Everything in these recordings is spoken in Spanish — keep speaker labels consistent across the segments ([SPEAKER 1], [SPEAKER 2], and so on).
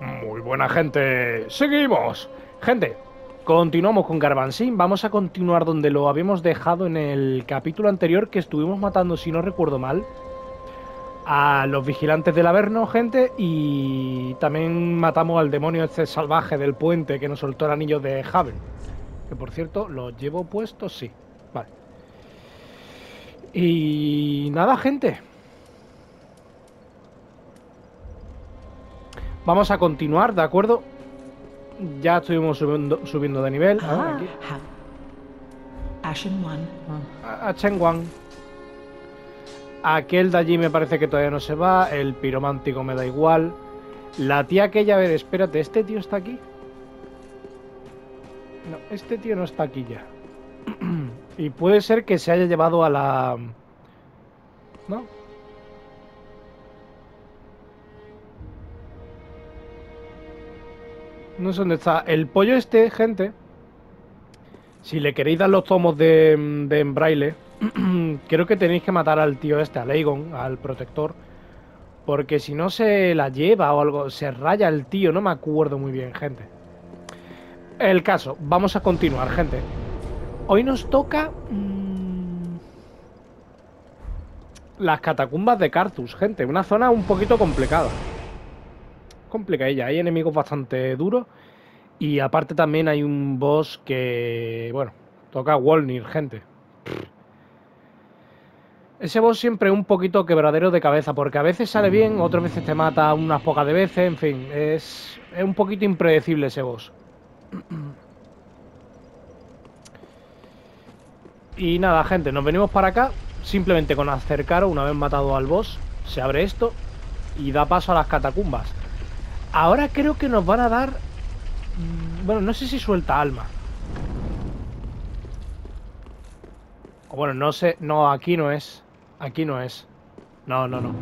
[SPEAKER 1] Muy buena gente. Seguimos. Gente, continuamos con Garbansin. Vamos a continuar donde lo habíamos dejado en el capítulo anterior que estuvimos matando, si no recuerdo mal, a los vigilantes del Averno, gente, y también matamos al demonio este salvaje del puente que nos soltó el anillo de Haven. Que por cierto, ¿lo llevo puesto? Sí. Vale. Y nada, gente. Vamos a continuar, ¿de acuerdo? Ya estuvimos subiendo, subiendo de nivel. A ver,
[SPEAKER 2] Ah,
[SPEAKER 1] aquí.
[SPEAKER 2] ha- Ashen One.
[SPEAKER 1] A, a Wang. Aquel de allí me parece que todavía no se va. El piromántico me da igual. La tía aquella, a ver, espérate, ¿este tío está aquí? No, este tío no está aquí ya. y puede ser que se haya llevado a la... ¿No? No sé dónde está. El pollo este, gente. Si le queréis dar los tomos de, de creo que tenéis que matar al tío este, al Aegon, al protector. Porque si no se la lleva o algo, se raya el tío, no me acuerdo muy bien, gente. El caso, vamos a continuar, gente. Hoy nos toca... mm, las catacumbas de Carthus, gente. Una zona un poquito complicada. Complicadilla. Hay enemigos bastante duros. Y aparte también hay un boss que... Bueno, toca Wolnir, gente. Ese boss siempre es un poquito quebradero de cabeza, porque a veces sale bien, otras veces te mata unas pocas de veces, en fin, es, es un poquito impredecible ese boss. Y nada, gente, nos venimos para acá, simplemente con acercaros, una vez matado al boss, se abre esto y da paso a las catacumbas. Ahora creo que nos van a dar... mm, Bueno, no sé si suelta alma. Bueno, no sé, no, aquí no es. Aquí no es. No, no, no.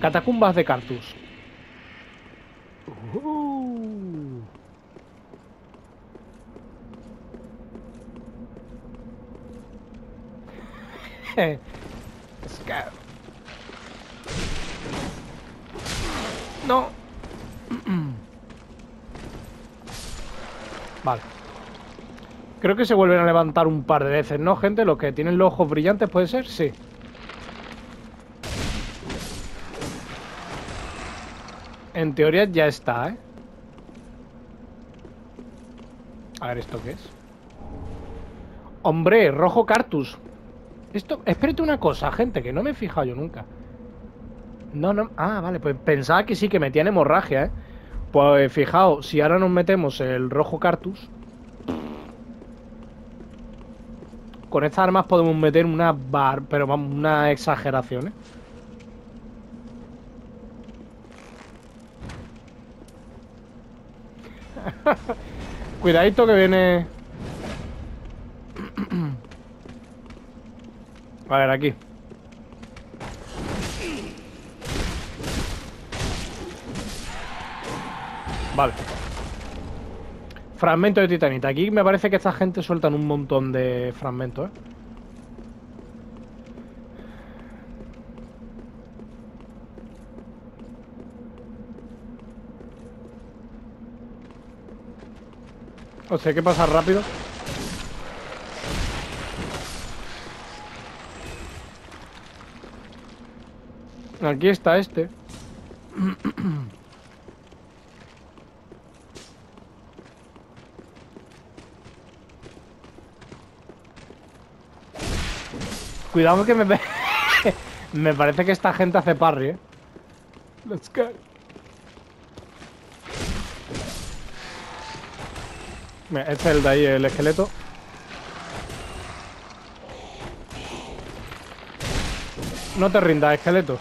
[SPEAKER 1] Catacumbas de Cartus. Uh. Scar. No. Vale. Creo que se vuelven a levantar un par de veces, ¿no, gente? Los que tienen los ojos brillantes, ¿puede ser? Sí. En teoría ya está, ¿eh? A ver, ¿esto qué es? Hombre, rojo cartus. Esto, espérate una cosa, gente, que no me he fijado yo nunca. No, no. Ah, vale, pues pensaba que sí que metían hemorragia, ¿eh? Pues fijaos, si ahora nos metemos el rojo cartus. Con estas armas podemos meter una bar, pero una exageración, ¿eh? Cuidadito que viene. A ver, aquí. Vale. Fragmento de titanita. Aquí me parece que esta gente sueltan un montón de fragmentos, ¿eh? O sea, hay que pasar rápido. Aquí está este. Cuidado que me... me parece que esta gente hace parry, ¿eh? Let's go. Este es el de ahí, el esqueleto. No te rindas, esqueleto.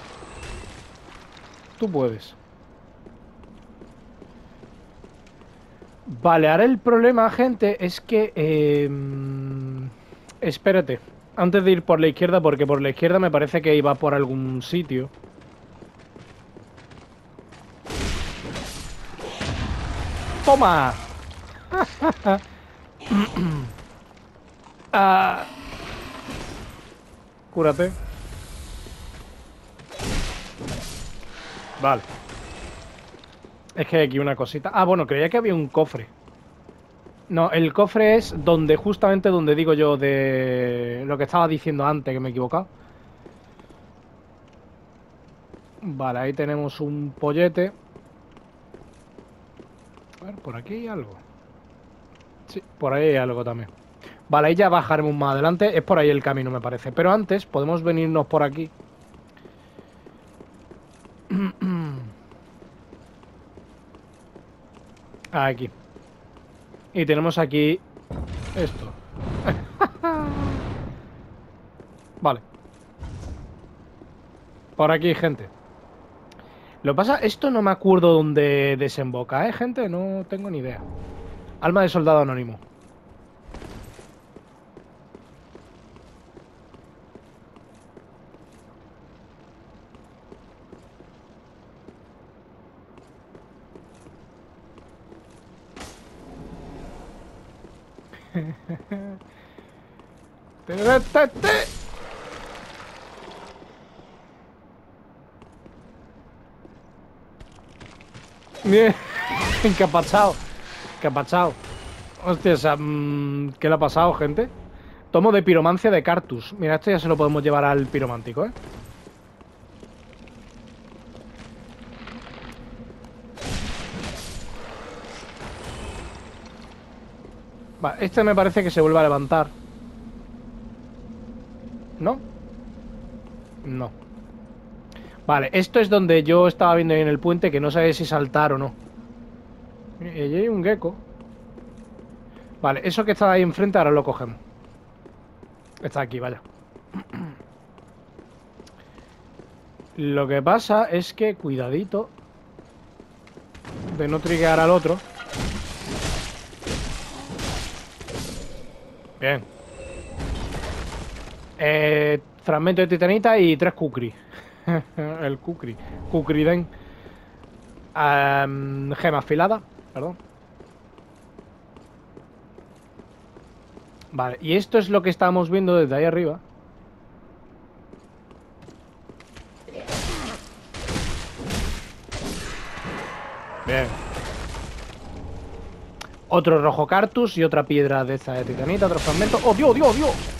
[SPEAKER 1] Tú puedes. Vale, ahora el problema, gente, es que... eh, espérate. Antes de ir por la izquierda, porque por la izquierda me parece que iba por algún sitio. ¡Toma! Ah. Cúrate. Vale. Es que hay aquí una cosita. Ah, bueno, creía que había un cofre. No, el cofre es donde, justamente donde digo yo de lo que estaba diciendo antes, que me he equivocado. Vale, ahí tenemos un pollete. A ver, por aquí hay algo. Sí, por ahí hay algo también. Vale, ahí ya bajaremos más adelante. Es por ahí el camino, me parece. Pero antes podemos venirnos por aquí. Aquí. Y tenemos aquí esto. vale. Por aquí, gente. Lo que pasa, esto no me acuerdo dónde desemboca, ¿eh, gente? No tengo ni idea. Alma de soldado anónimo. Bien. ¿Qué ha pasado? ¿Qué ha pasado? Hostia, mm, ¿qué le ha pasado, gente? Tomo de piromancia de Cartus. Mira, esto ya se lo podemos llevar al piromántico, ¿eh? Vale, este me parece que se vuelve a levantar. ¿No? No. Vale, esto es donde yo estaba viendo en el puente que no sabía si saltar o no. Allí hay un gecko. Vale, eso que está ahí enfrente ahora lo cogemos. Está aquí, vaya. Lo que pasa es que, cuidadito, de no triguear al otro. Bien. Eh, fragmento de titanita y tres kukri. el kukri. Kukriden. Um, gema afilada, perdón. Vale, y esto es lo que estábamos viendo desde ahí arriba. Bien. Otro rojo cartus y otra piedra de esa de titanita, otro fragmento. ¡Oh, Dios, Dios, Dios!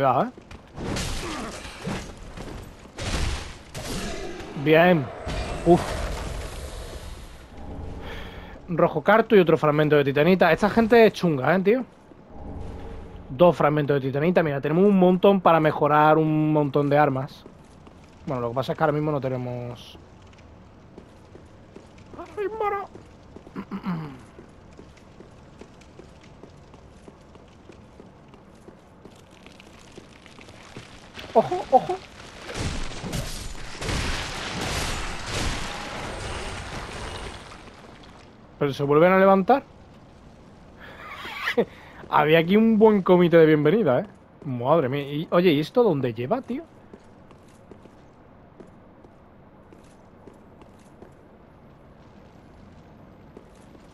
[SPEAKER 1] Cuidado, ¿eh? Bien. Uf. Rojo cartus y otro fragmento de titanita. Esta gente es chunga, ¿eh, tío? Dos fragmentos de titanita. Mira, tenemos un montón para mejorar un montón de armas. Bueno, lo que pasa es que ahora mismo no tenemos... ¡Ay! ¡Ojo, ojo! ¿Pero se vuelven a levantar? Había aquí un buen comité de bienvenida, ¿eh? Madre mía. Y, oye, ¿y esto dónde lleva, tío?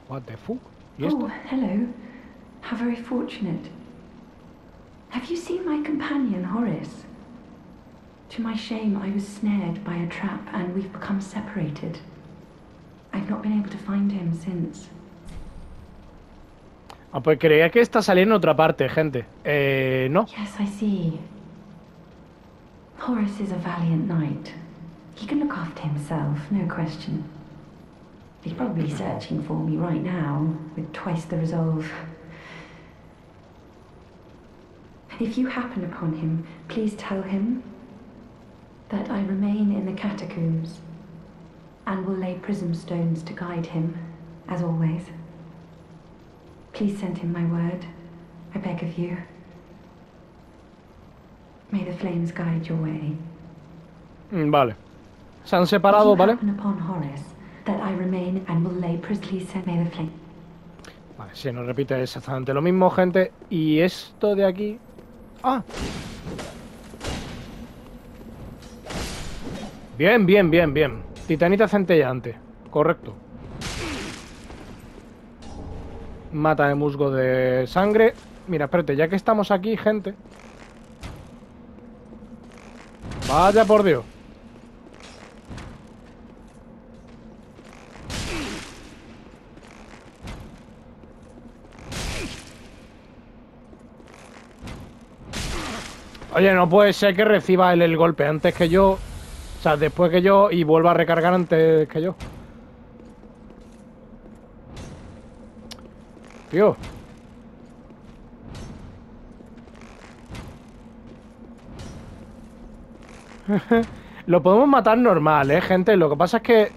[SPEAKER 1] What the fuck? ¿Y esto?
[SPEAKER 2] Oh, hello. How very fortunate. Have you seen my companion, Horace? To my shame, I was snared by a trap and we've become separated. I've not been able to find him since.
[SPEAKER 1] Ah, pues creía que esta salía en otra parte, gente. Eh, no.
[SPEAKER 2] Yes, I see. Horace is a valiant knight. He can look after himself, no question. He's probably searching for me right now, with twice the resolve. If you happen upon him, please tell him that I remain in the catacombs and will lay prism stones to guide him, as always. Please send him my word, I beg of you. May the flames guide your way.
[SPEAKER 1] Mm, Vale. Se han separado, ¿vale?
[SPEAKER 2] upon Horace, that I remain and will lay pris- please send may the flame.
[SPEAKER 1] Vale, sí, nos repite exactamente lo mismo, gente. Y esto de aquí... Ah. Bien, bien, bien, bien. Titanita centellante. Correcto. Mata de musgo de sangre. Mira, espérate, ya que estamos aquí, gente. Vaya por Dios. Oye, no puede ser que reciba él el golpe antes que yo. Después que yo y vuelva a recargar antes que yo. Tío. Lo podemos matar normal, ¿eh, gente? Lo que pasa es que...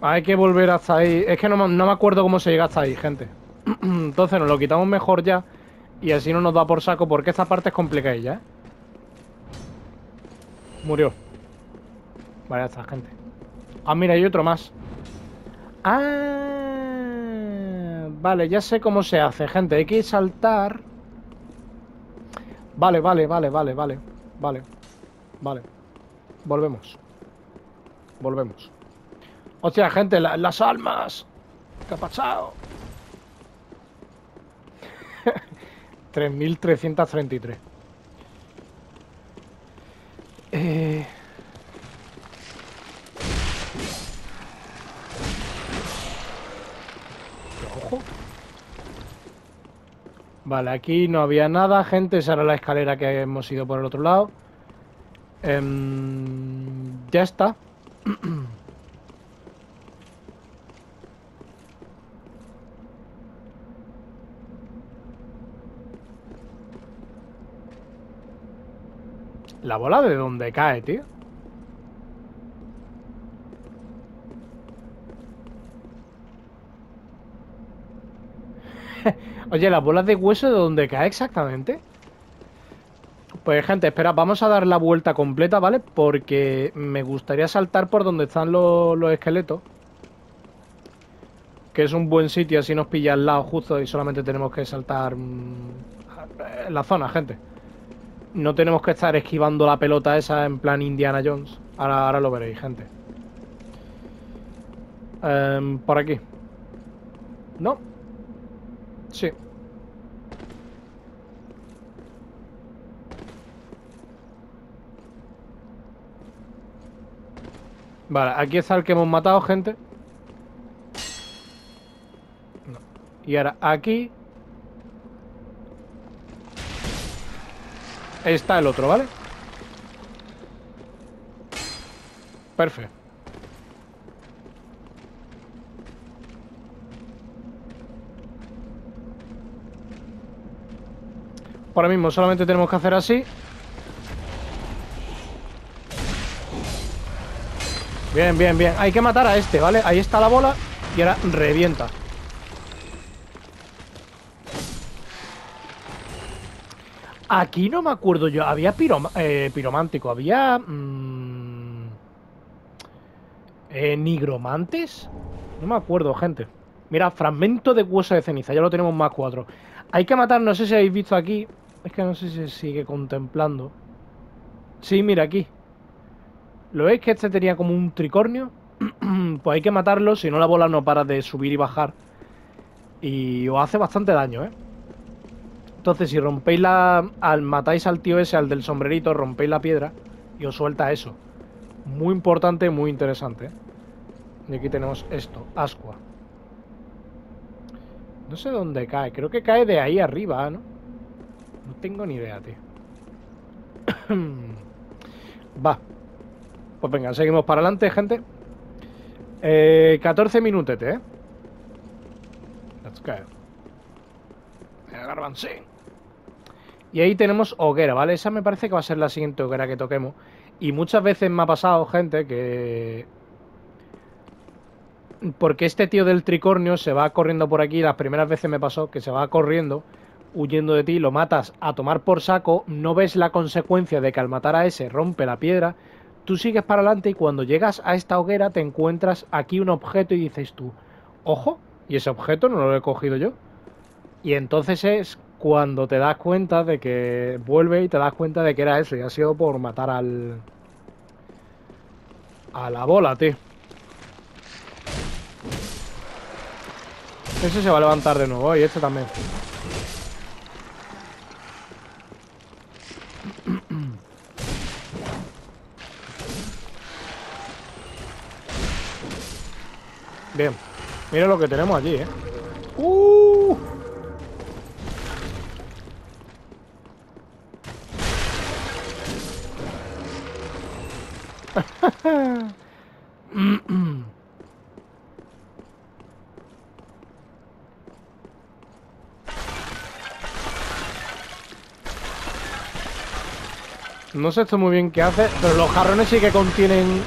[SPEAKER 1] Hay que volver hasta ahí. Es que no, no me acuerdo cómo se llega hasta ahí, gente. Entonces nos lo quitamos mejor ya. Y así no nos da por saco, porque esta parte es complicadilla, ¿eh? Murió. Vale, ya está, gente. Ah, mira, hay otro más. Ah, vale, ya sé cómo se hace, gente. Hay que saltar. Vale, vale, vale, vale, vale. Vale. Vale. Volvemos. Volvemos. Hostia, gente, las almas. ¿Qué ha pasado? 3.333. Eh... Ojo. Vale, aquí no había nada, gente. Esa era la escalera que hemos ido por el otro lado. Eh... Ya está. ¿La bola de dónde cae, tío? Oye, ¿la bola de hueso de dónde cae exactamente? Pues gente, espera, vamos a dar la vuelta completa, ¿vale? Porque me gustaría saltar por donde están los, los esqueletos. Que es un buen sitio, así nos pilla al lado justo y solamente tenemos que saltar en la zona, gente. No tenemos que estar esquivando la pelota esa en plan Indiana Jones. Ahora, ahora lo veréis, gente. Em, por aquí. ¿No? Sí. Vale, aquí está el que hemos matado, gente. Y ahora aquí está el otro, ¿vale? Perfecto. Ahora mismo solamente tenemos que hacer así. Bien, bien, bien. Hay que matar a este, ¿vale? Ahí está la bola y ahora revienta. Aquí no me acuerdo yo. Había eh, piromántico. Había... Mmm, eh, ¿Nigromantes? No me acuerdo, gente. Mira, fragmento de hueso de ceniza. Ya lo tenemos más cuatro. Hay que matar, no sé si habéis visto aquí. Es que no sé si se sigue contemplando. Sí, mira aquí. ¿Lo veis que este tenía como un tricornio? pues hay que matarlo, si no la bola no para de subir y bajar. Y os hace bastante daño, ¿eh? Entonces, si rompéis la... Al, matáis al tío ese, al del sombrerito, rompéis la piedra y os suelta eso. Muy importante, muy interesante. ¿eh? Y aquí tenemos esto, ascua. No sé dónde cae. Creo que cae de ahí arriba, ¿no? No tengo ni idea, tío. Va. Pues venga, seguimos para adelante, gente. Eh, 14 minutos, ¿eh? Let's go. Garbancín. Y ahí tenemos hoguera, ¿vale? Esa me parece que va a ser la siguiente hoguera que toquemos. Y muchas veces me ha pasado, gente, que... Porque este tío del tricornio se va corriendo por aquí, las primeras veces me pasó que se va corriendo, huyendo de ti, lo matas a tomar por saco, no ves la consecuencia de que al matar a ese rompe la piedra, tú sigues para adelante y cuando llegas a esta hoguera te encuentras aquí un objeto y dices tú, ojo, y ese objeto no lo he cogido yo. Y entonces es cuando te das cuenta de que vuelve y te das cuenta de que era eso y ha sido por matar al A la bola, tío. Ese se va a levantar de nuevo y este también. Bien. Mira lo que tenemos allí, ¿eh? ¡Uh! No sé esto muy bien qué hace, pero los jarrones sí que contienen...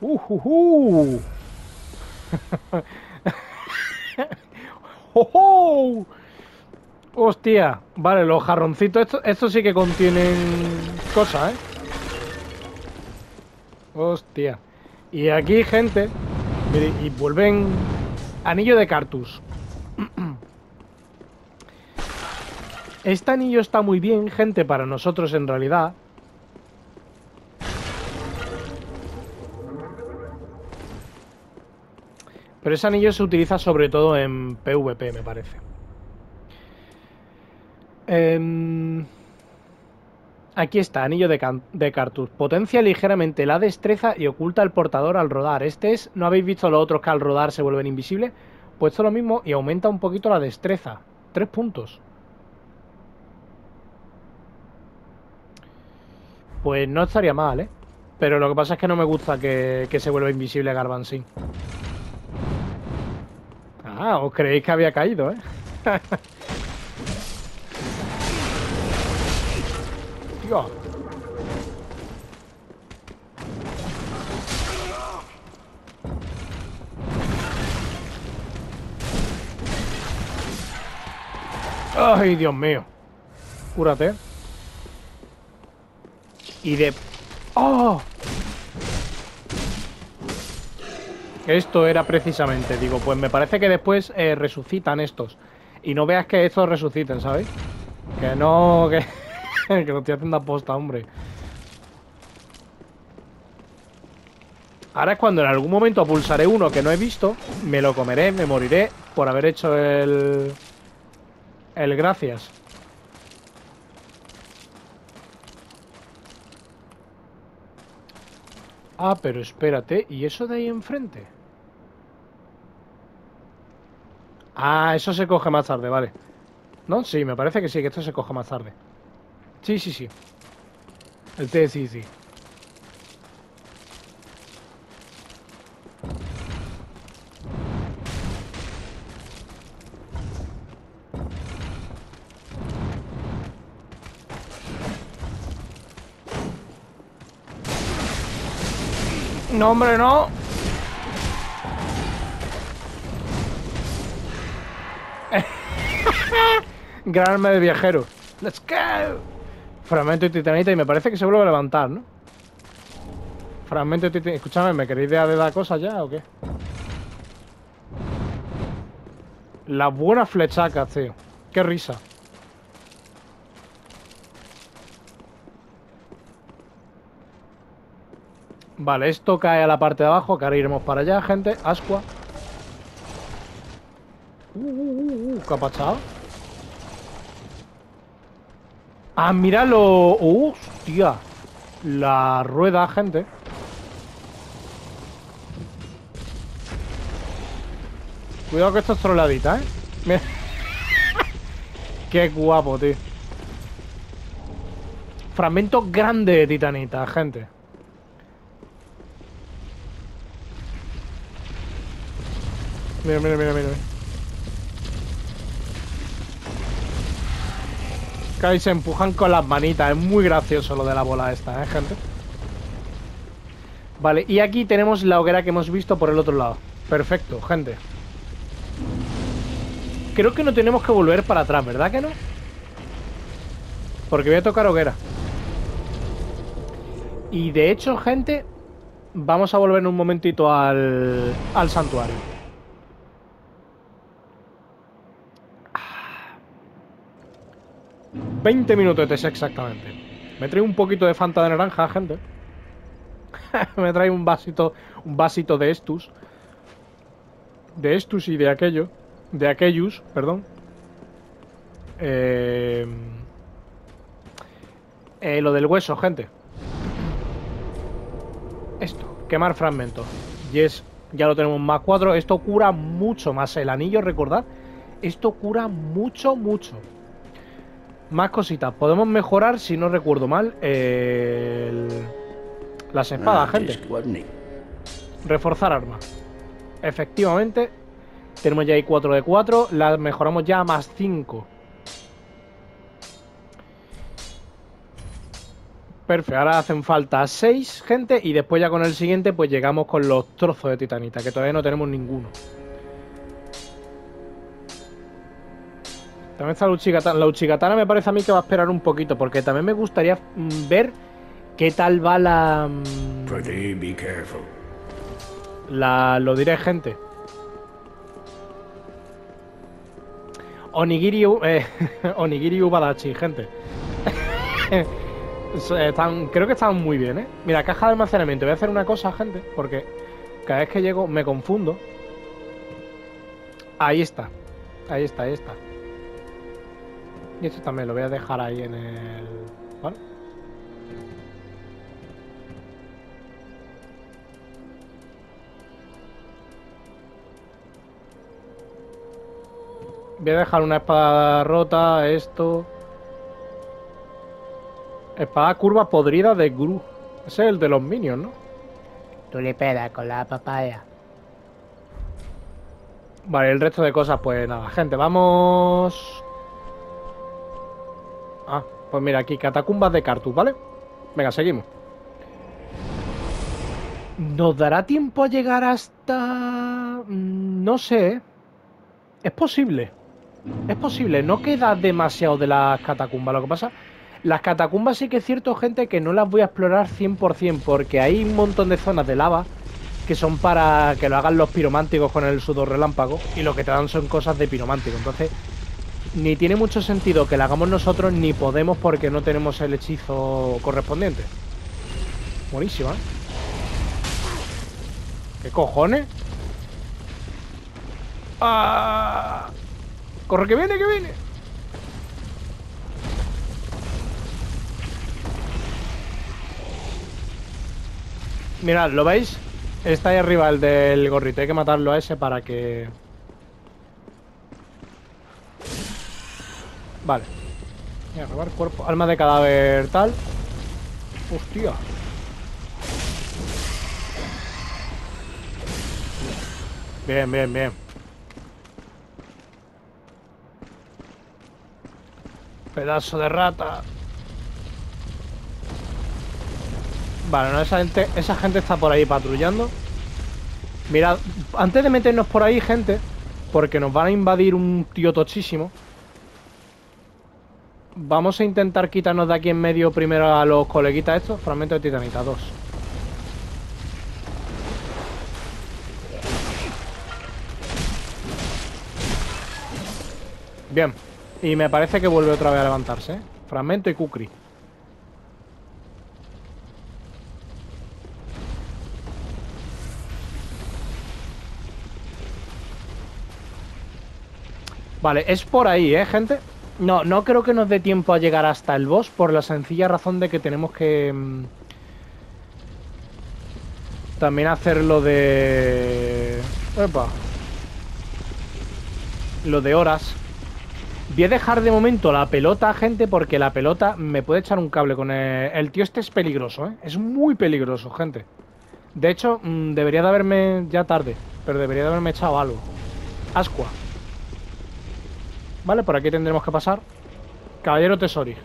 [SPEAKER 1] ¡Uh! ¡Uh, uh, Hostia, vale, los jarroncitos, estos, sí que contienen cosas, ¿eh? Hostia. Y aquí, gente, y vuelven anillo de cartus. Este anillo está muy bien, gente, para nosotros en realidad. Pero ese anillo se utiliza sobre todo en PvP, me parece. Em, aquí está, anillo de, de, cartus. Potencia ligeramente la destreza y oculta el portador al rodar. Este es, ¿no habéis visto los otros que al rodar se vuelven invisibles? Pues esto es lo mismo y aumenta un poquito la destreza. Tres puntos. Pues no estaría mal, ¿eh? Pero lo que pasa es que no me gusta que, se vuelva invisible Garbansin. Ah, os creéis que había caído, ¿eh? Ay, Dios mío. Cúrate. Y de... ¡Oh! Esto era precisamente, digo, pues me parece que después eh, resucitan estos. Y no veas que estos resuciten, ¿sabes? Que no... Que, que lo estoy haciendo aposta, hombre. Ahora es cuando en algún momento pulsaré uno que no he visto, me lo comeré, me moriré por haber hecho el... El gracias. Ah, pero espérate, ¿y eso de ahí enfrente? Ah, eso se coge más tarde, vale. ¿No? Sí, me parece que sí, que esto se coge más tarde. Sí, sí, sí. El sí, sí. No, hombre, no. Gran de viajero. Let's go. Fragmento de titanita y me parece que se vuelve a levantar, ¿no? Fragmento de titanita. Escúchame, ¿me queréis idea de la cosa ya o qué? La buena flechaca, tío. Qué risa. Vale, esto cae a la parte de abajo, que ahora iremos para allá, gente. Ascua. Uh, uh, uh, uh, ¿qué ha pasado? Ah, míralo. Hostia. La rueda, gente. Cuidado que esto es troladita, ¿eh? Mira. Qué guapo, tío. Fragmento grande de titanita, gente. Mira, mira, mira, mira. Que se empujan con las manitas. Es muy gracioso lo de la bola esta, ¿eh, gente? Vale, y aquí tenemos la hoguera que hemos visto por el otro lado. Perfecto, gente. Creo que no tenemos que volver para atrás, ¿verdad que no? Porque voy a tocar hoguera. Y de hecho, gente, vamos a volver en un momentito al, al santuario. 20 minutos exactamente. Me trae un poquito de Fanta de naranja, gente. me trae un vasito, un vasito de estus. De estus y de aquello. De aquellos, perdón. Eh, eh, lo del hueso, gente. Esto, quemar fragmentos. Yes, ya lo tenemos más 4. Esto cura mucho más el anillo, recordad. Esto cura mucho, mucho. Más cositas. Podemos mejorar, si no recuerdo mal, el... las espadas, ah, gente. Reforzar armas. Efectivamente, tenemos ya ahí 4 de 4. Las mejoramos ya a más 5. Perfecto, ahora hacen falta 6, gente, y después ya con el siguiente pues llegamos con los trozos de titanita, que todavía no tenemos ninguno. También está la Uchigatana. La Uchigatana me parece a mí que va a esperar un poquito, porque también me gustaría mm, ver qué tal va la... Mm, la... lo diré, gente. Onigiri... Eh, onigiri Ubadachi, gente. Están, creo que están muy bien, ¿eh? Mira, caja de almacenamiento. Voy a hacer una cosa, gente, porque cada vez que llego me confundo. Ahí está. Ahí está, ahí está. Y esto también lo voy a dejar ahí en el... ¿Vale? Voy a dejar una espada rota, esto... Espada curva podrida de Gru. Ese es el de los minions, ¿no?
[SPEAKER 3] Tú le pedas con la papaya.
[SPEAKER 1] Vale, el resto de cosas, pues nada. Gente, vamos... Ah, pues mira, aquí catacumbas de Cartus, ¿vale? Venga, seguimos. ¿Nos dará tiempo a llegar hasta...? Mm, no sé. ¿eh? Es posible. Es posible. No queda demasiado de las catacumbas. Lo que pasa las catacumbas sí que es cierto, gente, que no las voy a explorar 100% porque hay un montón de zonas de lava que son para que lo hagan los pirománticos con el sudor relámpago y lo que te dan son cosas de piromántico. Entonces, ni tiene mucho sentido que la hagamos nosotros ni podemos porque no tenemos el hechizo correspondiente. Buenísima. ¿eh? ¿Qué cojones? ¡Ah! ¡Corre que viene, que viene! Mirad, ¿lo veis? Está ahí arriba el del gorrito. Hay que matarlo a ese para que... Vale. Voy a robar cuerpo. Alma de cadáver tal. Hostia. Bien, bien, bien. Pedazo de rata. Vale, no, esa gente, esa gente está por ahí patrullando. Mirad, antes de meternos por ahí, gente, porque nos van a invadir un tío tochísimo. Vamos a intentar quitarnos de aquí en medio primero a los coleguitas estos. Fragmento de titanita, dos. Bien. Y me parece que vuelve otra vez a levantarse. ¿eh? Fragmento y Kukri. Vale, es por ahí, ¿eh, gente? No, no creo que nos dé tiempo a llegar hasta el boss por la sencilla razón de que tenemos que... Mm, también hacer lo de... Epa. Lo de horas. Voy a dejar de momento la pelota, gente, porque la pelota me puede echar un cable con el... El tío este es peligroso, ¿eh? Es muy peligroso, gente. De hecho, mm, debería de haberme... Ya tarde, pero debería de haberme echado algo. Ascua. Vale, por aquí tendremos que pasar. Caballero Tesori.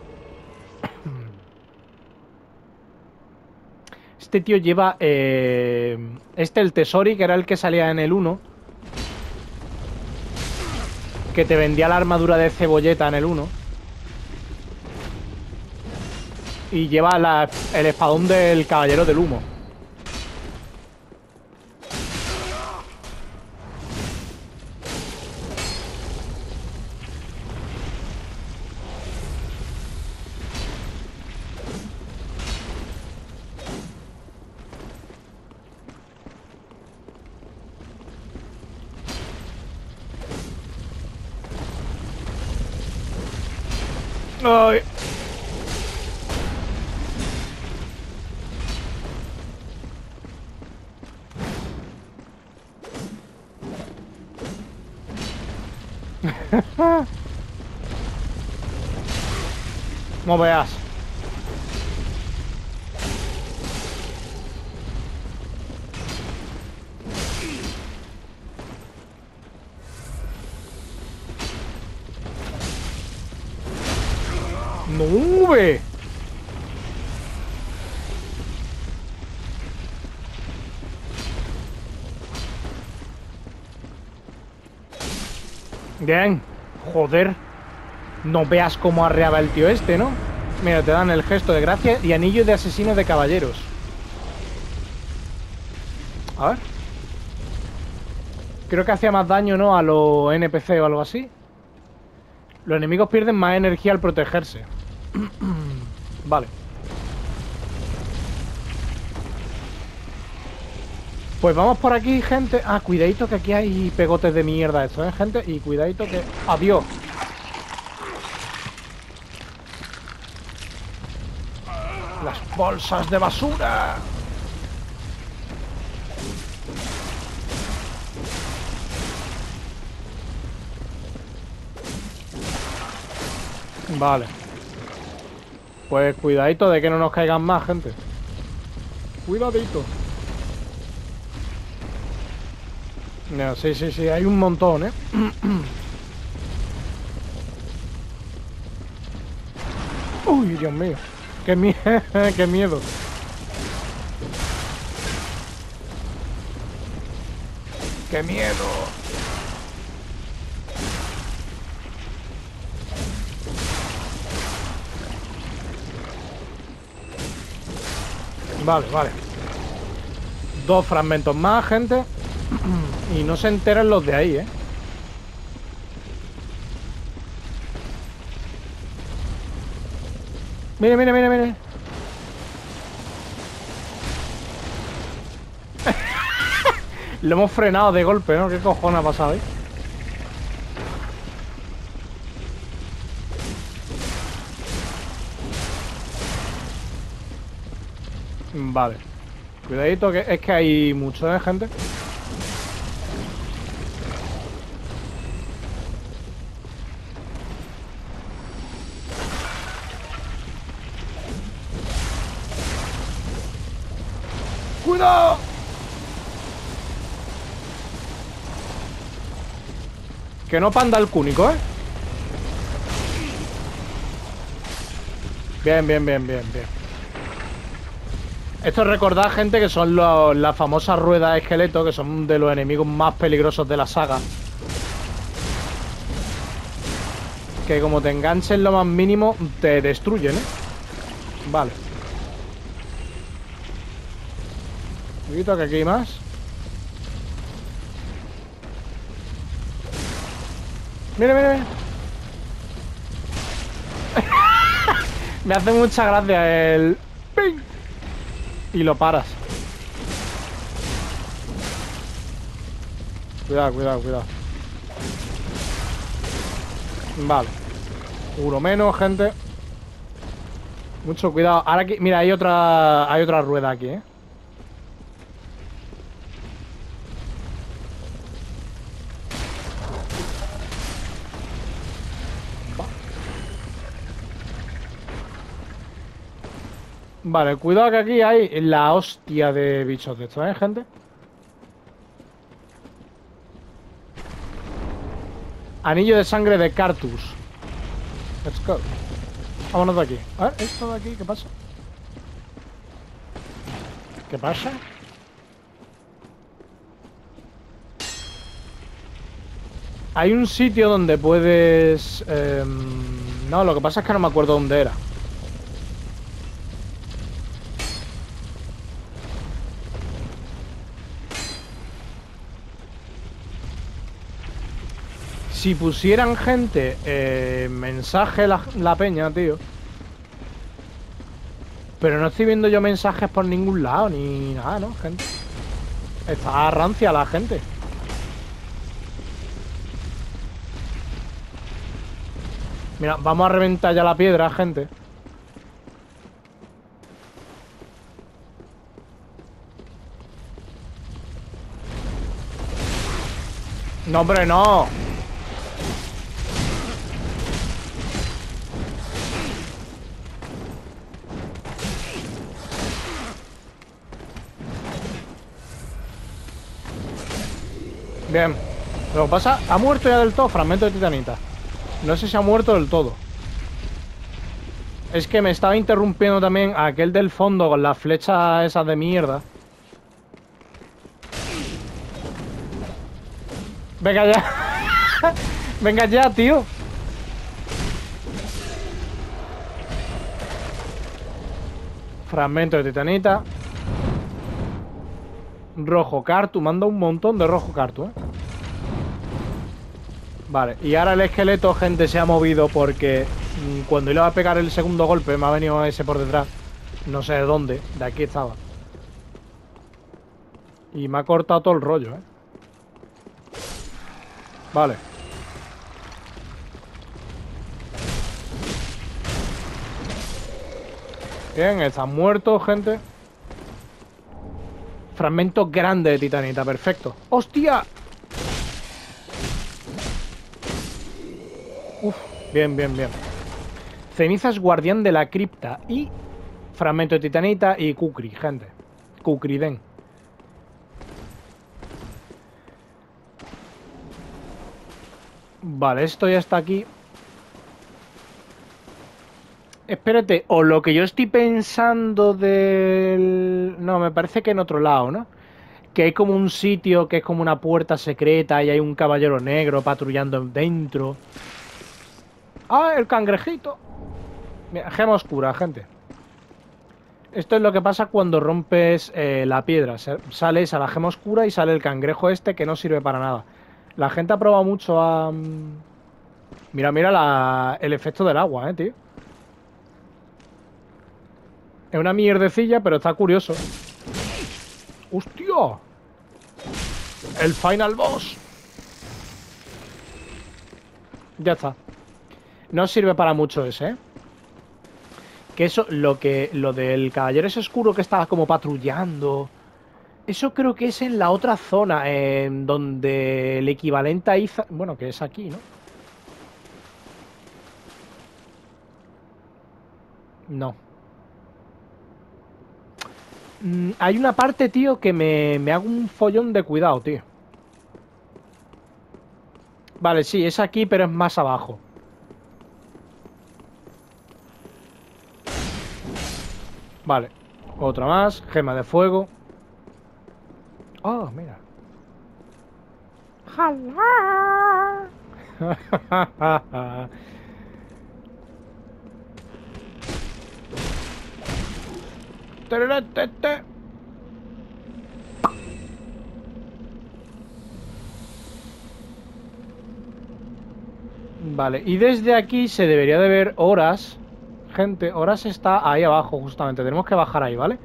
[SPEAKER 1] Este tío lleva... Eh, este, el Tesori, que era el que salía en el 1. Que te vendía la armadura de cebolleta en el 1. Y lleva el espadón del Caballero del Humo. Ay. No veas. Nube. Bien. Joder. No veas cómo arreaba el tío este, ¿no? Mira, te dan el gesto de gracia y anillo de asesino de caballeros. A ver. Creo que hacía más daño, ¿no? A los NPC o algo así. Los enemigos pierden más energía al protegerse. vale. Pues vamos por aquí, gente. Ah, cuidadito que aquí hay pegotes de mierda esto, ¿eh, gente? Y cuidadito que... ¡Adiós! Las bolsas de basura. Vale. Pues cuidadito de que no nos caigan más, gente. Cuidadito. No, sí, sí, sí, hay un montón, ¿eh? Uy, Dios mío. Qué, mie qué miedo. Qué miedo. Vale, vale. Dos fragmentos más, gente. Y no se enteran los de ahí, ¿eh? Mire, mire, mire, mire. Lo hemos frenado de golpe, ¿no? ¿Qué cojones ha pasado ahí? Vale. Cuidadito, que es que hay mucho de gente. Que no panda el cúnico, ¿eh? Bien, bien, bien, bien, bien. Esto recordad, gente, que son las famosas ruedas de esqueleto, que son de los enemigos más peligrosos de la saga. Que como te enganchen lo más mínimo, te destruyen, ¿eh? Vale. Cuidado que aquí hay más. Mira, mira, mira. Me hace mucha gracia el... ¡Ping! Y lo paras. Cuidado, cuidado, cuidado. Vale. Uno menos, gente. Mucho cuidado. Ahora aquí... Mira, hay otra... Hay otra rueda aquí, ¿eh? Vale, cuidado que aquí hay la hostia de bichos de estos, ¿eh, gente? Anillo de sangre de Cartus. Let's go. Vámonos de aquí. A ver, esto de aquí, ¿qué pasa? ¿Qué pasa? Hay un sitio donde puedes... Eh... No, lo que pasa es que no me acuerdo dónde era. Si pusieran gente eh, mensaje la, la peña, tío. Pero no estoy viendo yo mensajes por ningún lado, ni nada, ¿no, gente? Está rancia la gente. Mira, vamos a reventar ya la piedra, gente. No, hombre, no. Lo que pasa, ha muerto ya del todo, fragmento de titanita. No sé si ha muerto del todo. Es que me estaba interrumpiendo también aquel del fondo con la flecha esa de mierda. Venga ya. Venga ya, tío. Fragmento de titanita. Rojo cartu. Manda un montón de rojo cartu, ¿eh? Vale, y ahora el esqueleto, gente, se ha movido porque mm, cuando iba a pegar el segundo golpe me ha venido ese por detrás. No sé de dónde, de aquí estaba. Y me ha cortado todo el rollo, ¿eh? Vale. Bien, están muertos, gente. Fragmento grande de titanita, perfecto. ¡Hostia! Bien, bien, bien. Cenizas guardián de la cripta y fragmento de titanita y kukri, gente. Kukriden. Vale, esto ya está aquí. Espérate, o lo que yo estoy pensando del... No, me parece que en otro lado, ¿no? Que hay como un sitio que es como una puerta secreta y hay un caballero negro patrullando dentro. ¡Ah, el cangrejito! Mira, gema oscura, gente. Esto es lo que pasa cuando rompes eh, la piedra. Sales a la gema oscura y sale el cangrejo este que no sirve para nada. La gente ha probado mucho a... Mm, mira, mira el efecto del agua, eh, tío. Es una mierdecilla, pero está curioso. ¡Hostia! El final boss. Ya está. No sirve para mucho ese, ¿eh? Que eso, lo que. Lo del caballero ese oscuro que estaba como patrullando. Eso creo que es en la otra zona, en donde el equivalente a Iza... Bueno, que es aquí, ¿no? No. Mm, hay una parte, tío, que me, me hago un follón de cuidado, tío. Vale, sí, es aquí, pero es más abajo. Vale. Otra más. Gema de fuego. Oh, mira. ¡Jala! Vale, y desde aquí se debería de ver horas gente. Horas está ahí abajo, justamente. Tenemos que bajar ahí, ¿vale?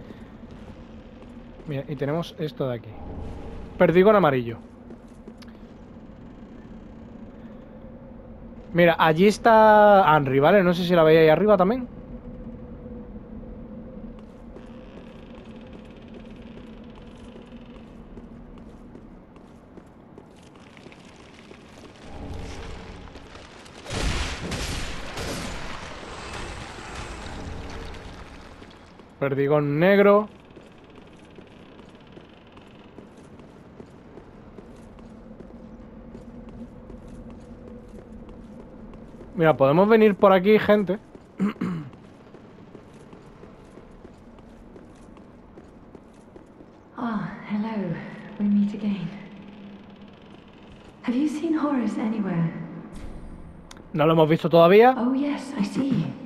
[SPEAKER 1] Mira, y tenemos esto de aquí. Perdigón amarillo. Mira, allí está Henry, ¿vale? No sé si la veía ahí arriba también. Perdigón negro. Mira, podemos venir por aquí, gente.
[SPEAKER 2] Ah, hello. We meet again. Have you seen Horace anywhere?
[SPEAKER 1] No lo hemos visto todavía.
[SPEAKER 2] Oh, yes, I see.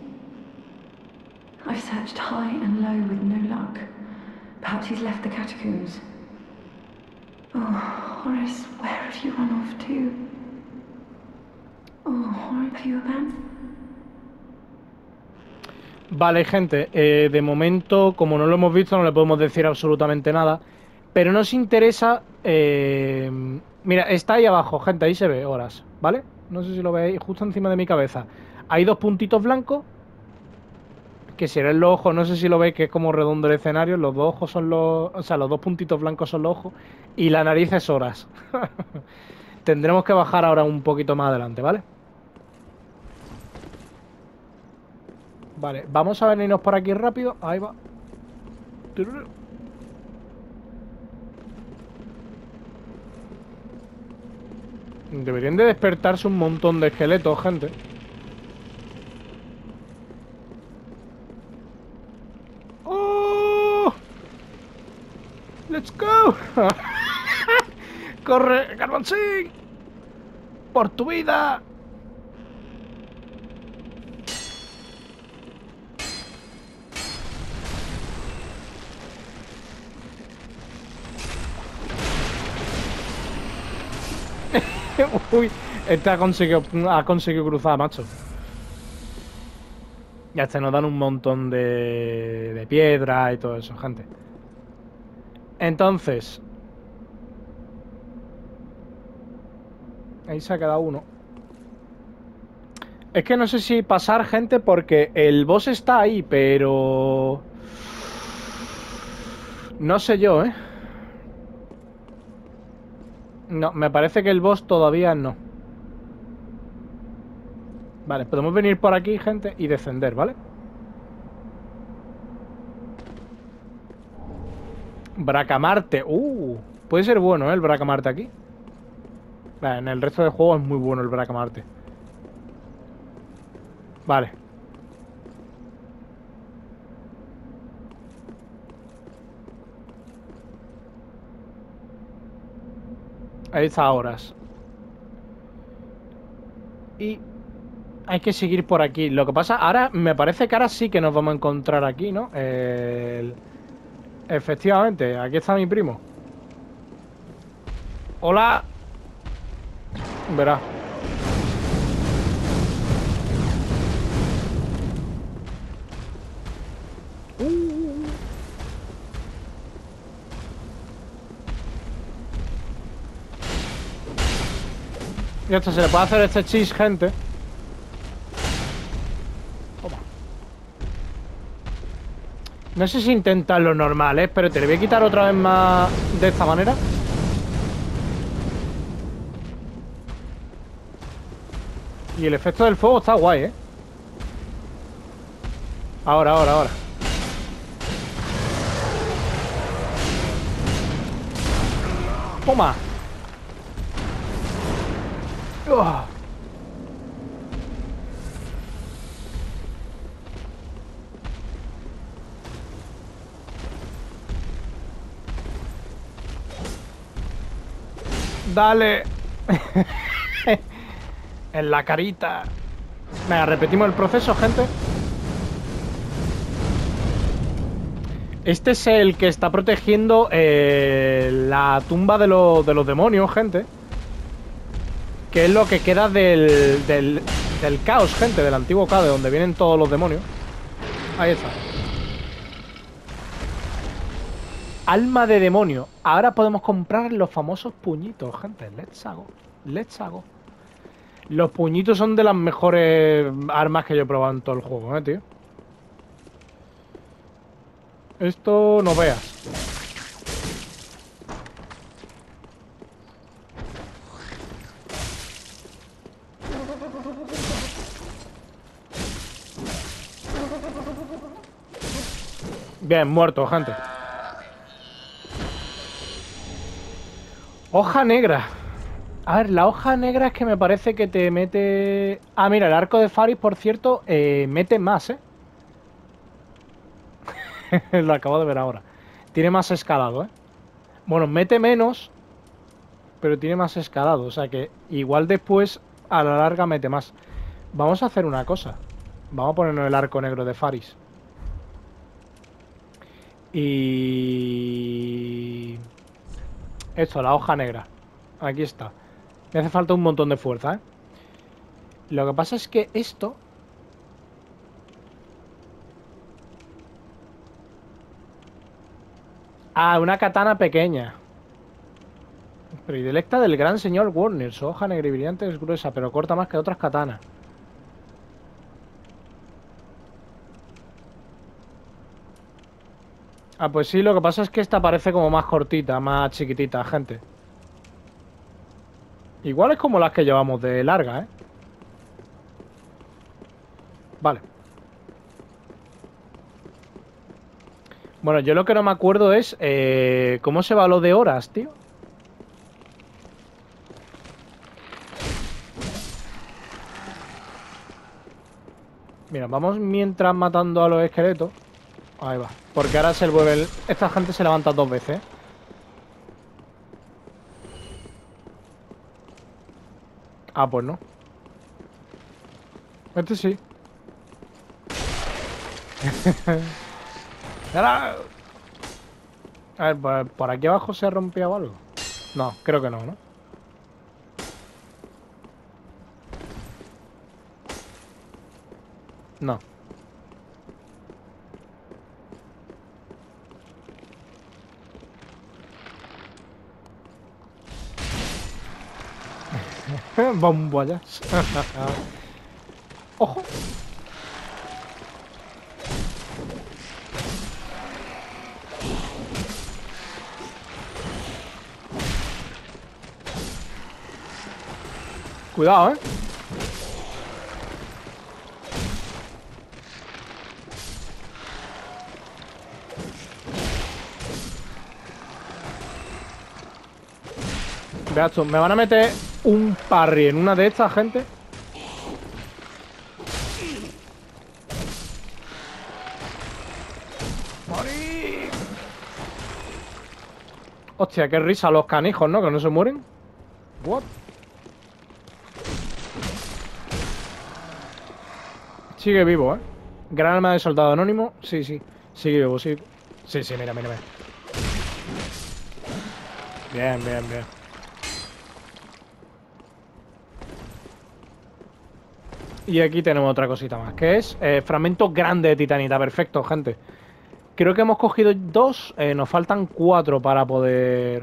[SPEAKER 2] High and low with no luck. Perhaps he's left the catacombs. Oh, Horace, where have you run off to? Oh, Horace?
[SPEAKER 1] Vale, gente, eh, de momento, como no lo hemos visto, no le podemos decir absolutamente nada. Pero nos interesa... Eh, mira, está ahí abajo, gente, ahí se ve, horas, ¿vale? No sé si lo veis, justo encima de mi cabeza. Hay dos puntitos blancos. Que serán los ojos, no sé si lo veis que es como redondo el escenario. Los dos ojos son los. O sea, los dos puntitos blancos son los ojos. Y la nariz es horas. Tendremos que bajar ahora un poquito más adelante, ¿vale? Vale, vamos a venirnos por aquí rápido. Ahí va. Deberían de despertarse un montón de esqueletos, gente. ¡Oh! ¡Let's go! ¡Corre, Carboncín! ¡Por tu vida! Uy, este ha conseguido, ha conseguido cruzar, macho. Ya este nos dan un montón de, de piedra y todo eso, gente. Entonces... Ahí se ha quedado uno. Es que no sé si pasar, gente, porque el boss está ahí, pero... No sé yo, ¿eh? No, me parece que el boss todavía no. Vale, podemos venir por aquí, gente, y descender, ¿vale? Bracamarte. Uh, puede ser bueno, ¿eh? El Bracamarte aquí. En el resto del juego es muy bueno el Bracamarte. Vale. Ahí está horas. Y hay que seguir por aquí. Lo que pasa, ahora me parece que ahora sí que nos vamos a encontrar aquí, ¿no? El... Efectivamente, aquí está mi primo. Hola. Verá. Y esto se le puede hacer este cheese, gente. No sé si intentar lo normal, ¿eh? Pero te le voy a quitar otra vez más de esta manera. Y el efecto del fuego está guay, ¿eh? Ahora, ahora, ahora. Toma. Oh. Dale. en la carita. Venga, repetimos el proceso, gente. Este es el que está protegiendo eh, la tumba de, lo, de los demonios, gente. Que es lo que queda del, del, del caos, gente, del antiguo caos, de donde vienen todos los demonios. Ahí está. Alma de demonio. Ahora podemos comprar los famosos puñitos, gente. Let's go. Let's go. Los puñitos son de las mejores armas que yo he probado en todo el juego, eh, tío. Esto no veas. Bien, muerto, gente. Hoja negra. A ver, la hoja negra es que me parece que te mete... Ah, mira, el arco de Faris, por cierto, eh, mete más, ¿eh? Lo acabo de ver ahora. Tiene más escalado, ¿eh? Bueno, mete menos, pero tiene más escalado. O sea que igual después, a la larga, mete más. Vamos a hacer una cosa. Vamos a ponernos el arco negro de Faris. Y... Esto, la hoja negra. Aquí está. Me hace falta un montón de fuerza, ¿eh? Lo que pasa es que esto... Ah, una katana pequeña. Predilecta del gran señor Warner. Su hoja negra y brillante es gruesa, pero corta más que otras katanas. Ah, pues sí, lo que pasa es que esta parece como más cortita, más chiquitita, gente. Igual es como las que llevamos de larga, ¿eh? Vale. Bueno, yo lo que no me acuerdo es eh, cómo se va lo de horas, tío. Mira, vamos mientras matando a los esqueletos. Ahí va. Porque ahora se vuelve el... Esta gente se levanta dos veces. Ah, pues no. Este sí. A ver, ¿por aquí abajo se ha rompido algo? No, creo que no, ¿no? No. Bombollas. Ojo. Cuidado, ¿eh? me van a meter un parry en una de estas, gente. ¡Morir! Hostia, qué risa los canijos, ¿no? Que no se mueren. What? Sigue vivo, ¿eh? Gran arma de soldado anónimo. Sí, sí. Sigue vivo, sí. Sí, sí, mira, mira, mira. Bien, bien, bien. Y aquí tenemos otra cosita más, que es eh, fragmento grande de titanita. Perfecto, gente. Creo que hemos cogido dos, eh, nos faltan cuatro para poder...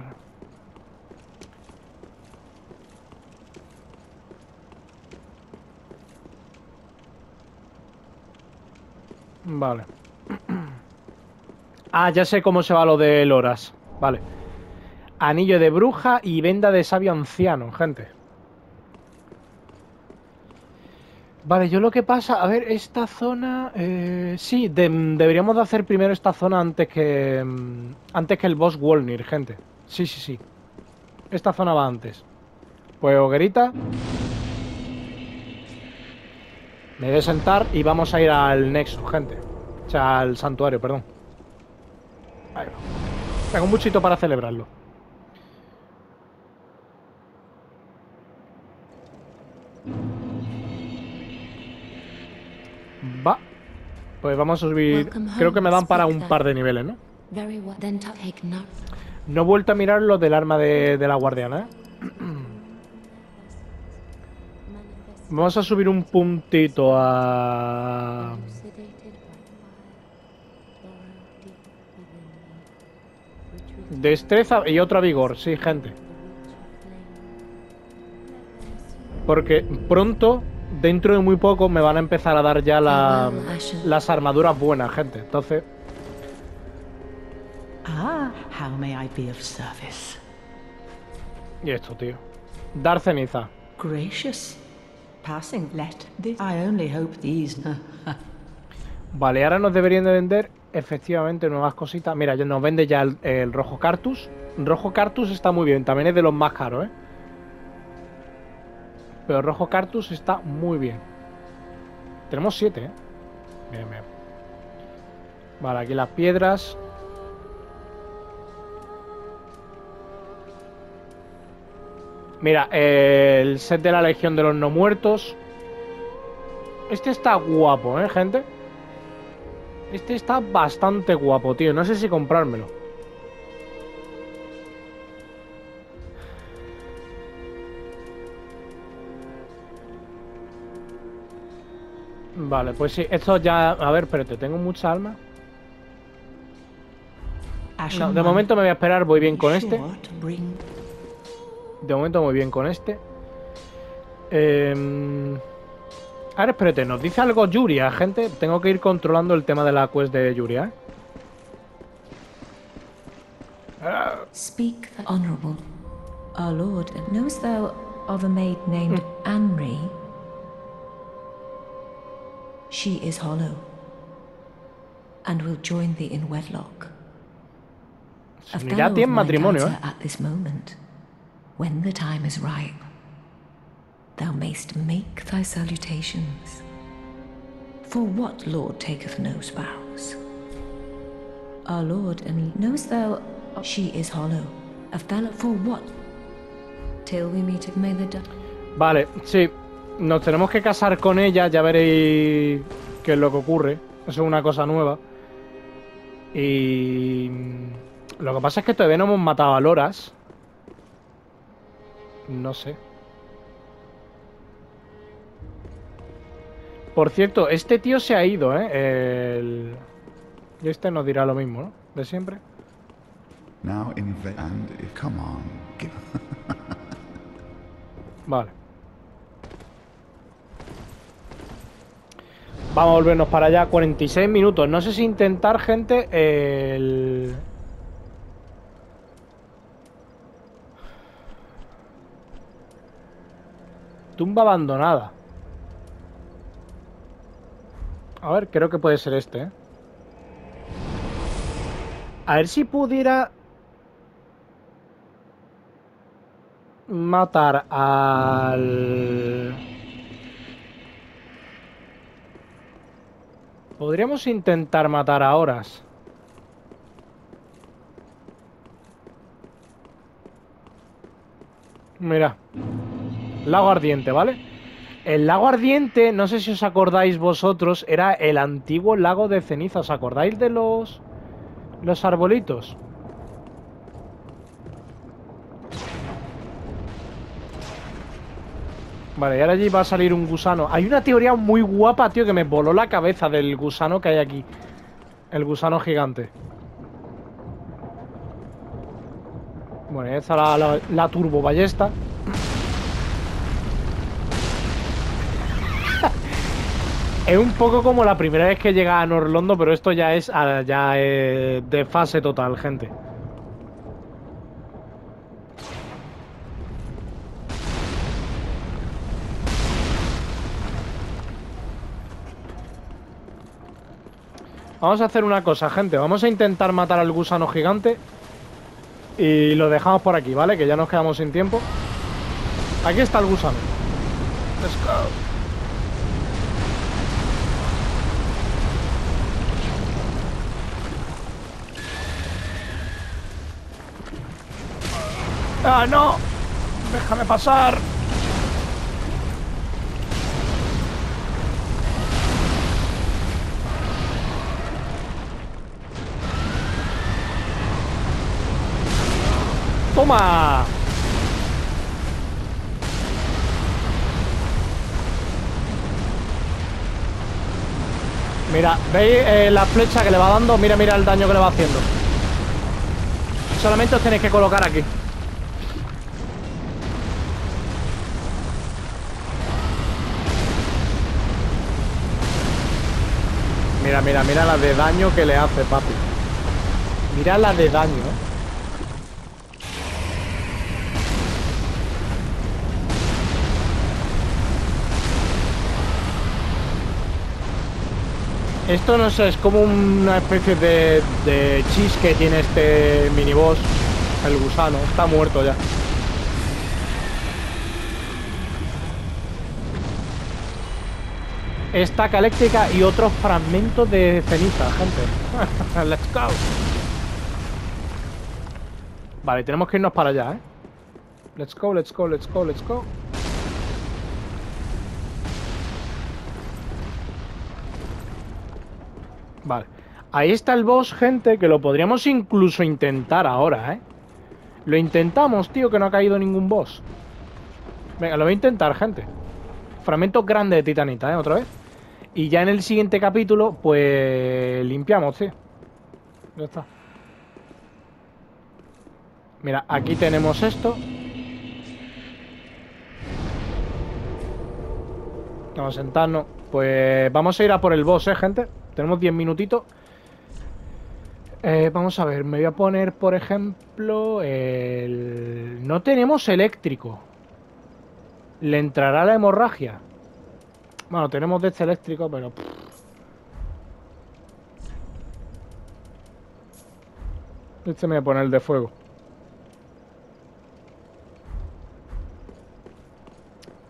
[SPEAKER 1] Vale. Ah, ya sé cómo se va lo de Loras. Vale. Anillo de bruja y venda de sabio anciano, gente. Vale, yo lo que pasa, a ver, esta zona, eh, sí, deberíamos de hacer primero esta zona antes que mm, antes que el boss Wolnir, gente. Sí, sí, sí. Esta zona va antes. Pues hoguerita. Me voy a sentar y vamos a ir al nexo, gente. O sea, al santuario, perdón. Ahí. Tengo un muchito para celebrarlo. Va. Pues vamos a subir... Creo que me dan para un par de niveles, ¿no? No he vuelto a mirar lo del arma de, la guardiana, ¿eh? Vamos a subir un puntito a... Destreza y otra vigor, sí, gente. Porque pronto dentro de muy poco me van a empezar a dar ya las armaduras buenas, gente. Entonces. Ah, how may I be of service? Y esto, tío. Dar ceniza. Gracious. Passing let I only hope these. vale, ahora nos deberían de vender efectivamente nuevas cositas. Mira, ya nos vende ya el, el rojo cartus. Rojo cartus está muy bien, también es de los más caros, ¿eh? Pero rojo cartus está muy bien. Tenemos siete, ¿eh? Bien, bien. Vale, aquí las piedras. Mira, el set de la Legión de los No Muertos. Este está guapo, ¿eh, gente? Este está bastante guapo, tío. No sé si comprármelo. Vale, pues sí, esto ya... A ver, pero te tengo mucha alma. No, de momento me voy a esperar, voy bien con este. De momento muy bien con este. Eh... A ver, espérate, nos dice algo Yuria, gente. Tengo que ir controlando el tema de la quest de Yuria.
[SPEAKER 4] Speak the honorable. Our lord, knowest thou of a maid named Anri? She is hollow, and will join thee in wedlock.
[SPEAKER 1] Unirá a ti
[SPEAKER 4] of
[SPEAKER 1] en
[SPEAKER 4] mine
[SPEAKER 1] matrimonio, ¿eh?
[SPEAKER 4] at this moment. When the time is ripe, thou mayst make thy salutations. For what lord taketh no spouse? Our lord, and knowest thou she is hollow? A fellow for what? Till we meet at may the
[SPEAKER 1] Vale, sí. Nos tenemos que casar con ella, ya veréis qué es lo que ocurre. Eso es una cosa nueva. Y... Lo que pasa es que todavía no hemos matado a Loras. No sé. Por cierto, este tío se ha ido, ¿eh? El... Y este nos dirá lo mismo, ¿no? De siempre.
[SPEAKER 5] Now invent and if, come on, give.
[SPEAKER 1] Vale. Vamos a volvernos para allá. 46 minutos. No sé si intentar, gente, el... Tumba abandonada. A ver, creo que puede ser este, ¿eh? A ver si pudiera matar al... Podríamos intentar matar a Horas. Mira. Lago Ardiente, ¿vale? El lago Ardiente, no sé si os acordáis vosotros, era el antiguo lago de ceniza. ¿Os acordáis de los... los arbolitos? Vale, y ahora allí va a salir un gusano. Hay una teoría muy guapa, tío, que me voló la cabeza del gusano que hay aquí. El gusano gigante. Bueno, ya está la, la, la turboballesta. es un poco como la primera vez que llega a Norlondo, pero esto ya es, ah, ya es de fase total, gente. Vamos a hacer una cosa, gente. Vamos a intentar matar al gusano gigante. Y lo dejamos por aquí, ¿vale? Que ya nos quedamos sin tiempo. Aquí está el gusano. Let's go. ¡Ah, no! ¡Déjame pasar! ¡Toma! Mira, ¿veis eh, la flecha que le va dando? Mira, mira el daño que le va haciendo. Solamente os tenéis que colocar aquí. Mira, mira, mira la de daño que le hace, papi. Mira la de daño, Esto no sé, es como una especie de, de chis que tiene este miniboss, el gusano. Está muerto ya. Estaca eléctrica y otros fragmentos de ceniza, gente. Let's go. Vale, tenemos que irnos para allá, ¿eh? Let's go, let's go, let's go, let's go. Vale. Ahí está el boss, gente, que lo podríamos incluso intentar ahora, ¿eh? Lo intentamos, tío, que no ha caído ningún boss. Venga, lo voy a intentar, gente. Fragmento grande de titanita, ¿eh? Otra vez. Y ya en el siguiente capítulo, pues... Limpiamos, tío. Ya está. Mira, aquí tenemos esto. Vamos a sentarnos. Pues vamos a ir a por el boss, ¿eh, gente? Tenemos 10 minutitos. Eh, vamos a ver, me voy a poner, por ejemplo, el... No tenemos eléctrico. ¿Le entrará la hemorragia? Bueno, tenemos de este eléctrico, pero... Este me voy a poner el de fuego.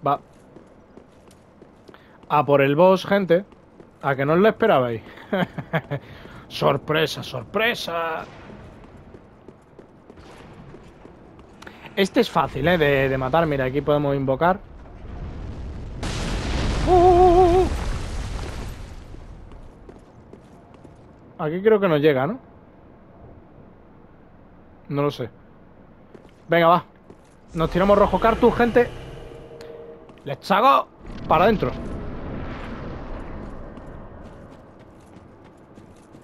[SPEAKER 1] Va. A por el boss, gente. A que no os lo esperabais. sorpresa, sorpresa. Este es fácil, ¿eh? De, de matar. Mira, aquí podemos invocar. ¡Uh, uh, uh! Aquí creo que nos llega, ¿no? No lo sé. Venga, va. Nos tiramos rojo cartus, gente. Let's go. Para adentro.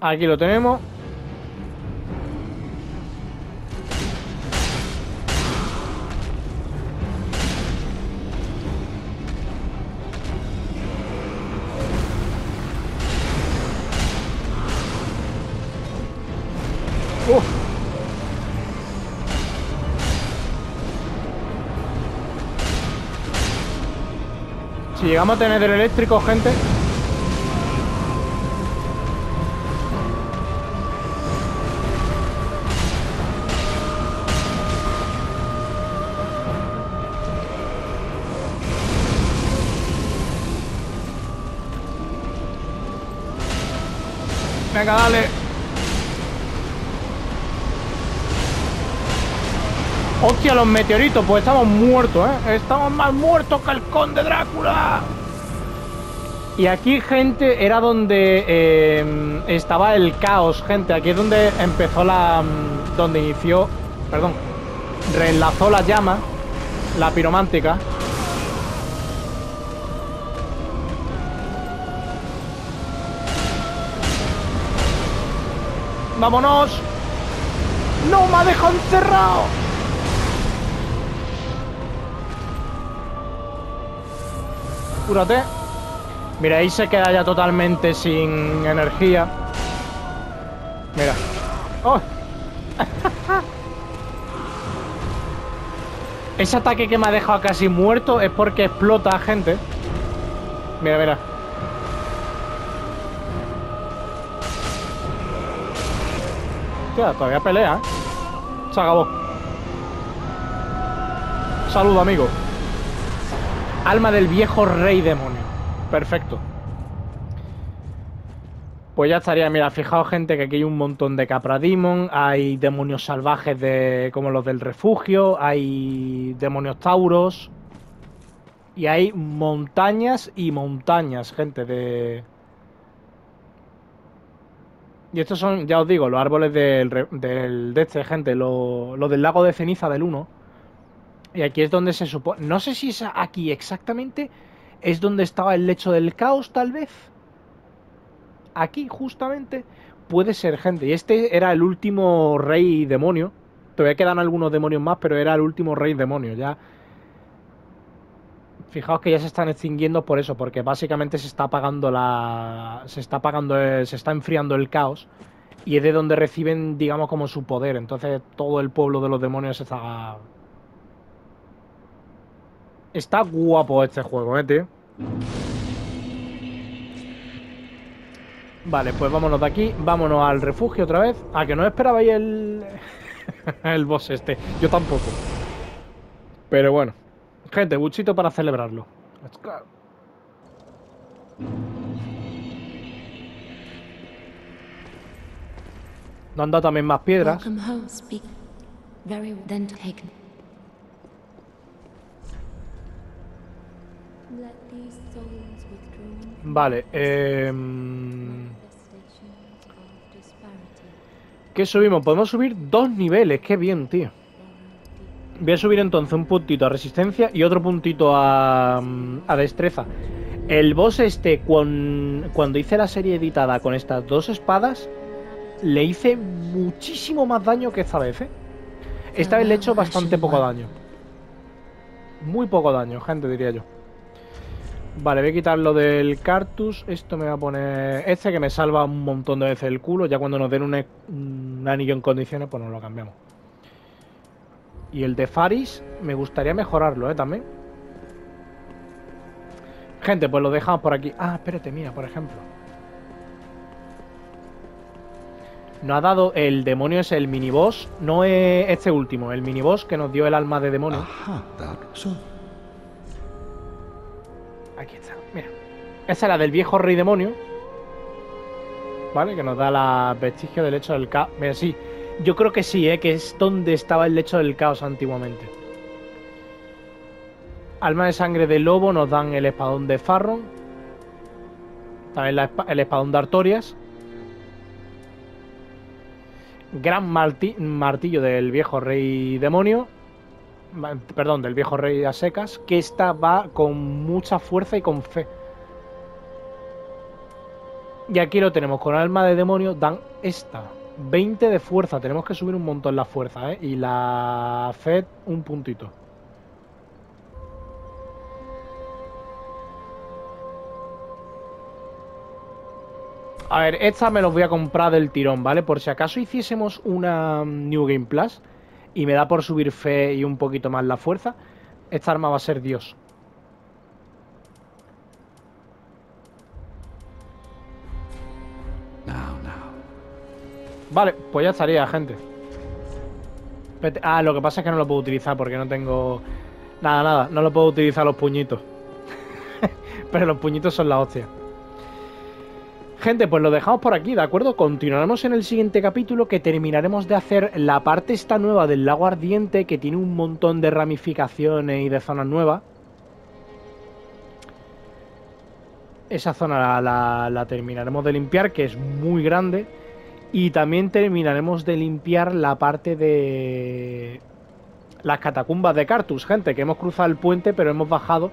[SPEAKER 1] Aquí lo tenemos. Si llegamos a tener el eléctrico, gente. Venga, dale. Hostia, los meteoritos, pues estamos muertos, ¿eh? Estamos más muertos que el conde Drácula. Y aquí, gente, era donde eh, estaba el caos, gente. Aquí es donde empezó la... mm, Donde inició... Perdón. Reenlazó la llama. La piromántica. ¡Vámonos! ¡No me ha dejado encerrado! Cúrate. Mira, ahí se queda ya totalmente sin energía. Mira. ¡Oh! Ese ataque que me ha dejado casi muerto es porque explota gente. Mira, mira. Todavía pelea, ¿eh? Se acabó. Saludo, amigo. Alma del viejo rey demonio. Perfecto. Pues ya estaría, mira, fijaos gente que aquí hay un montón de Caprademon, hay demonios salvajes de como los del refugio, hay demonios tauros y hay montañas y montañas, gente, de... Y estos son, ya os digo, los árboles del, del de este, gente, lo, lo del lago de ceniza del 1. Y aquí es donde se supone... No sé si es aquí exactamente, es donde estaba el lecho del caos, tal vez. Aquí, justamente, puede ser, gente. Y este era el último rey demonio. Todavía quedan algunos demonios más, pero era el último rey demonio. Ya. Fijaos que ya se están extinguiendo por eso, porque básicamente se está apagando la. Se está apagando. el- Se está enfriando el caos. Y es de donde reciben, digamos, como su poder. Entonces todo el pueblo de los demonios está. Está guapo este juego, eh, tío. Vale, pues vámonos de aquí, vámonos al refugio otra vez. A que no esperabais el. el boss este. Yo tampoco. Pero bueno. Gente, buchito para celebrarlo. Let's go. No han dado también más piedras. Vale, eh. ¿Qué subimos? Podemos subir dos niveles, qué bien, tío. Voy a subir entonces un puntito a resistencia y otro puntito a, mm, destreza. El boss este, cuan- cuando hice la serie editada con estas dos espadas, le hice muchísimo más daño que esta vez, ¿eh? Esta vez le he hecho bastante poco daño. Muy poco daño, gente, diría yo. Vale, voy a quitar lo del cartus. Esto me va a poner... Este que me salva un montón de veces el culo. Ya cuando nos den un un anillo en condiciones, pues nos lo cambiamos. Y el de Faris, me gustaría mejorarlo, ¿eh? También. Gente, pues lo dejamos por aquí. Ah, espérate, mira, por ejemplo. No ha dado el demonio es el miniboss, no es este último, el miniboss que nos dio el alma de demonio. Aquí está, mira. Esa es la del viejo rey demonio. ¿Vale? Que nos da la vestigio del lecho del caos. Mira, sí. Yo creo que sí, ¿eh? Que es donde estaba el lecho del caos antiguamente. Alma de sangre de lobo nos dan el espadón de Farron. También la el espadón de Artorias. Gran marti- martillo del viejo rey demonio. Perdón, del viejo rey a secas. Que esta va con mucha fuerza y con fe. Y aquí lo tenemos, con alma de demonio dan esta. 20 de fuerza, tenemos que subir un montón la fuerza, ¿eh? Y la fe un puntito. A ver, esta me los voy a comprar del tirón, ¿vale? Por si acaso hiciésemos una mm, New Game Plus y me da por subir fe y un poquito más la fuerza, esta arma va a ser Dios. Vale, pues ya estaría, gente. Ah, lo que pasa es que no lo puedo utilizar porque no tengo... Nada, nada, no lo puedo utilizar los puñitos. Pero los puñitos son la hostia. Gente, pues lo dejamos por aquí, ¿de acuerdo? Continuaremos en el siguiente capítulo que terminaremos de hacer la parte esta nueva del lago ardiente que tiene un montón de ramificaciones y de zonas nuevas. Esa zona la- la terminaremos de limpiar, que es muy grande. Y también terminaremos de limpiar la parte de las catacumbas de Cartus, gente, que hemos cruzado el puente, pero hemos bajado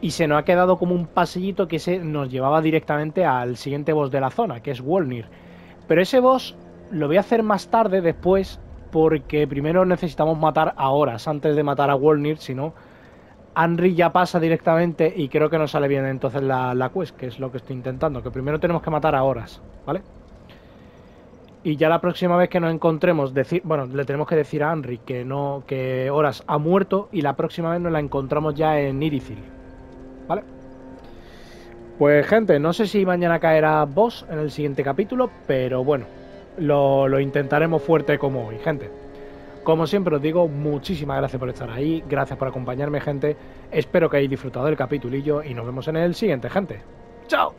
[SPEAKER 1] y se nos ha quedado como un pasillito que se nos llevaba directamente al siguiente boss de la zona, que es Wolnir. Pero ese boss lo voy a hacer más tarde, después, porque primero necesitamos matar a Horas antes de matar a Wolnir, si no, Henry ya pasa directamente y creo que no sale bien entonces la, la quest, que es lo que estoy intentando, que primero tenemos que matar a Horas, ¿vale? Y ya la próxima vez que nos encontremos, bueno, le tenemos que decir a Henry que no, que Horas ha muerto y la próxima vez nos la encontramos ya en Irithil. ¿Vale? Pues gente, no sé si mañana caerá boss en el siguiente capítulo, pero bueno, lo, lo intentaremos fuerte como hoy, gente. Como siempre os digo, muchísimas gracias por estar ahí, gracias por acompañarme, gente. Espero que hayáis disfrutado del capitulillo y nos vemos en el siguiente, gente. ¡Chao!